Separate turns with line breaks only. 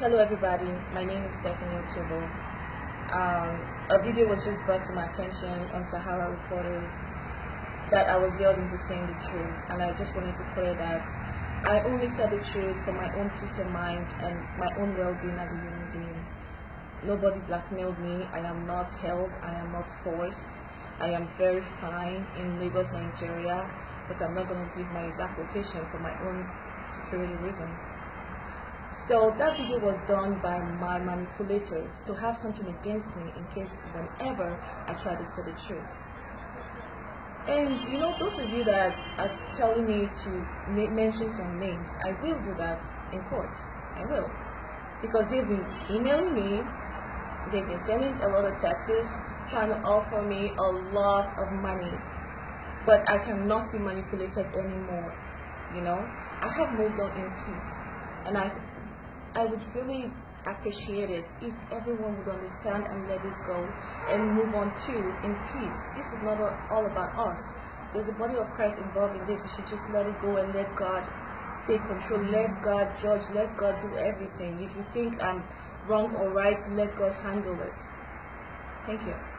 Hello everybody, my name is Stephanie Otobo. Um, a video was just brought to my attention on Sahara Reporters that I was lured into saying the truth and I just wanted to clear that I only said the truth for my own peace of mind and my own well-being as a human being. Nobody blackmailed me, I am not held, I am not forced. I am very fine in Lagos, Nigeria, but I'm not going to give my exact location for my own security reasons. So that video was done by my manipulators to have something against me in case whenever I try to say the truth. And you know, those of you that are telling me to mention some names, I will do that in court. I will. Because they've been emailing me, they've been sending a lot of texts, trying to offer me a lot of money. But I cannot be manipulated anymore. You know? I have moved on in peace. And I I would really appreciate it if everyone would understand and let this go and move on too in peace. This is not all about us. There's a body of Christ involved in this. We should just let it go and let God take control. Let God judge. Let God do everything. If you think I'm wrong or right, let God handle it. Thank you.